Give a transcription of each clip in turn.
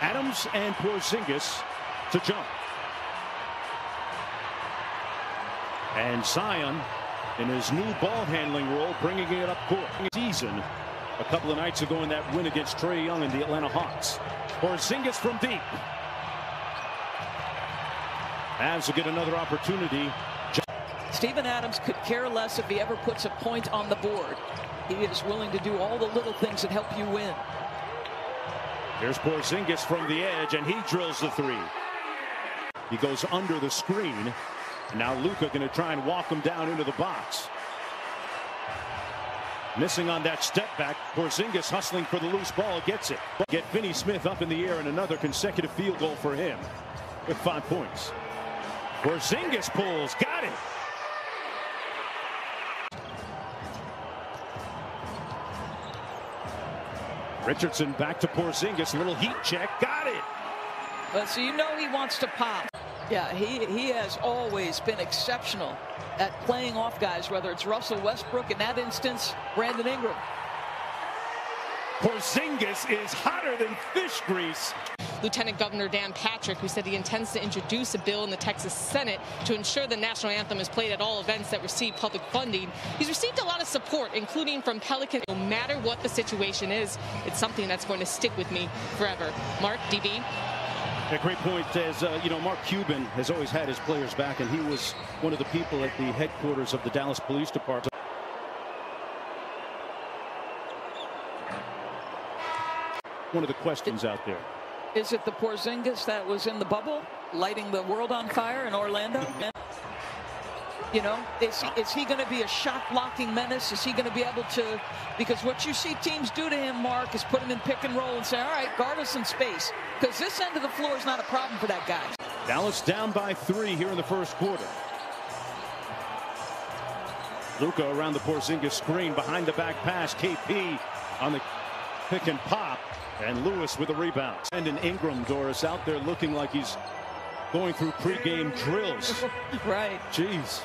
Adams and Porzingis to jump. And Zion in his new ball handling role, bringing it up court. Season a couple of nights ago in that win against Trae Young and the Atlanta Hawks. Porzingis from deep. Avs will get another opportunity. Steven Adams could care less if he ever puts a point on the board. He is willing to do all the little things that help you win. Here's Porzingis from the edge, and he drills the three. He goes under the screen. Now Luka going to try and walk him down into the box. Missing on that step back. Porzingis hustling for the loose ball. Gets it. Get Finney Smith up in the air and another consecutive field goal for him with five points. Porzingis pulls. Got it. Richardson back to Porzingis. A little heat check. Got it. But so you know he wants to pop. Yeah, he, he has always been exceptional at playing off guys, whether it's Russell Westbrook, in that instance, Brandon Ingram. Porzingis is hotter than fish grease. Lieutenant Governor Dan Patrick, who said he intends to introduce a bill in the Texas Senate to ensure the national anthem is played at all events that receive public funding. He's received a lot of support, including from Pelican. No matter what the situation is, it's something that's going to stick with me forever. Mark, DB. A great point as uh, you know Mark Cuban has always had his players back and he was one of the people at the headquarters of the Dallas Police Department. One of the questions out there. Is it the Porzingis that was in the bubble lighting the world on fire in Orlando? You know, is he, is he going to be a shot blocking menace? Is he going to be able to? Because what you see teams do to him, Mark, is put him in pick and roll and say, all right, guard us in space. Because this end of the floor is not a problem for that guy. Dallas down by three here in the first quarter. Luka around the Porzingis screen behind the back pass. KP on the pick and pop. And Lewis with a rebound. And an Ingram, Doris, out there looking like he's going through pregame drills. right. Jeez.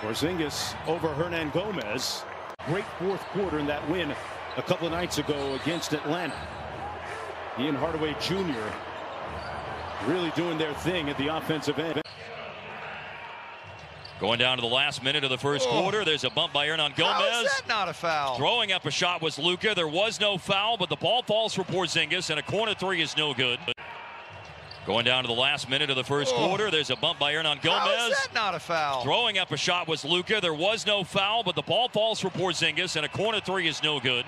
Porzingis over Hernangomez. Great fourth quarter in that win a couple of nights ago against Atlanta. Ian Hardaway Jr. really doing their thing at the offensive end. Going down to the last minute of the first Oh. quarter. There's a bump by Hernangomez. How is that not a foul? Throwing up a shot was Luka. There was no foul, but the ball falls for Porzingis, and a corner three is no good. Going down to the last minute of the first Oh. quarter. There's a bump by Hernan How is Gomez. that not a foul? Throwing up a shot was Luka. There was no foul, but the ball falls for Porzingis, and a corner three is no good.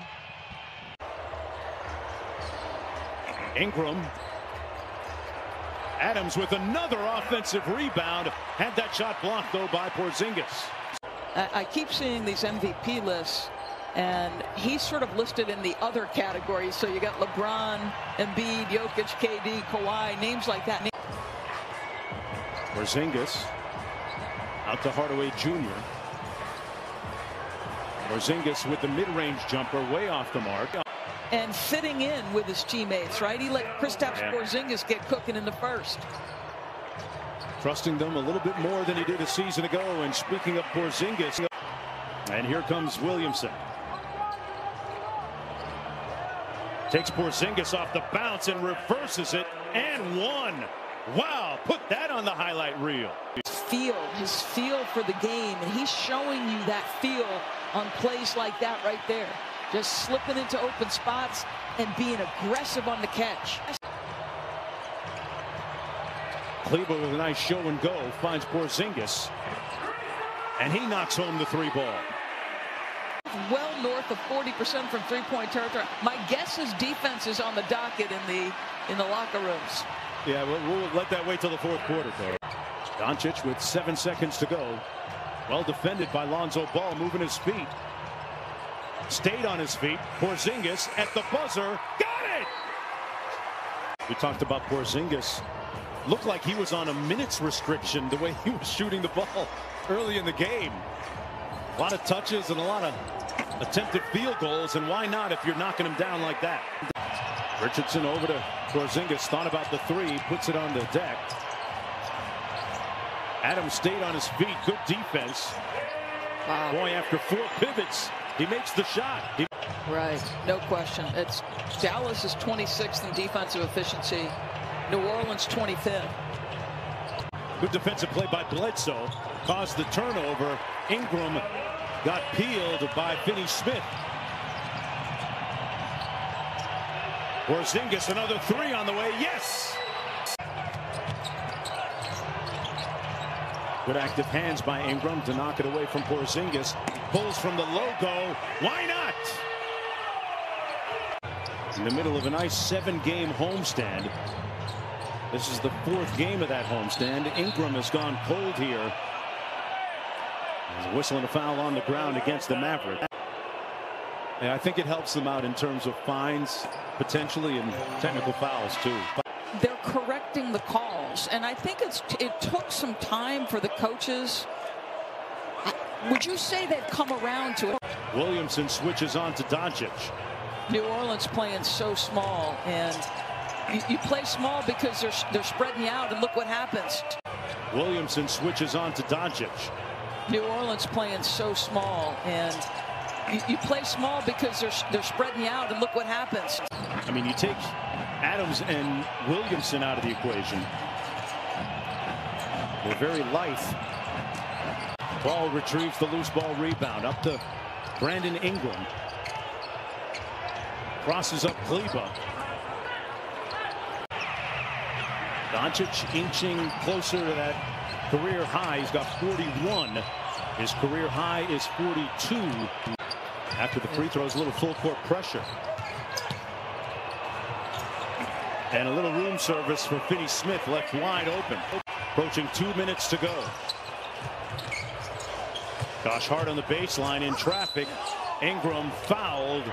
Ingram. Adams with another offensive rebound. Had that shot blocked, though, by Porzingis. I, I keep seeing these MVP lists, and he's sort of listed in the other categories. So you got LeBron, Embiid, Jokic, KD, Kawhi, names like that. Porzingis out to Hardaway Jr. Porzingis with the mid-range jumper way off the mark. And fitting in with his teammates, right? He let Kristaps Yeah. Porzingis get cooking in the first. Trusting them a little bit more than he did a season ago. And speaking of Porzingis, and here comes Williamson. Takes Porzingis off the bounce and reverses it and one. Wow, put that on the highlight reel. His feel, his feel for the game, and he's showing you that feel on plays like that right there. Just slipping into open spots and being aggressive on the catch. Cleveland with a nice show and go finds Porzingis. And he knocks home the three ball. well north of 40% from three-point territory. My guess is defense is on the docket in the in the locker rooms. Yeah, we'll, we'll let that wait till the fourth quarter, though. Doncic with seven seconds to go. Well defended by Lonzo Ball, moving his feet. Stayed on his feet. Porzingis at the buzzer. Got it! We talked about Porzingis. Looked like he was on a minutes restriction the way he was shooting the ball early in the game. A lot of touches and a lot of attempted field goals, and why not if you're knocking him down like that? Richardson over to Porzingis, thought about the three, puts it on the deck. Adams stayed on his feet, good defense. Boy, after four pivots, He makes the shot. He Right, no question. It's Dallas is 26th in defensive efficiency. New Orleans 25th. Good defensive play by Bledsoe. Caused the turnover. Ingram got peeled by Finney Smith. Porzingis another three on the way. Yes! Good active hands by Ingram to knock it away from Porzingis. Pulls from the logo. Why not? In the middle of a nice seven-game homestand. This is the fourth game of that homestand. Ingram has gone cold here. Whistling a foul on the ground against the Maverick. Yeah, I think it helps them out in terms of fines, potentially, and technical fouls, too. They're correcting the calls, and I think it's it took some time for the coaches. Would you say they've come around to it? Williamson switches on to Doncic. New Orleans playing so small, and you, you play small because they're they're spreading you out, and look what happens. Williamson switches on to Doncic. New Orleans playing so small, and you, you play small because they're they're spreading you out, and look what happens. I mean, you take Adams and Williamson out of the equation. They're very lithe. Ball retrieves the loose ball rebound up to Brandon Ingram. Crosses up Kleber. Doncic inching closer to that career high. He's got 41. His career high is 42. After the free throws, a little full court pressure. And a little room service for Finney Smith left wide open. Approaching two minutes to go. Josh Hart on the baseline in traffic. Ingram fouled.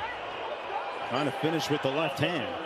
Trying to finish with the left hand.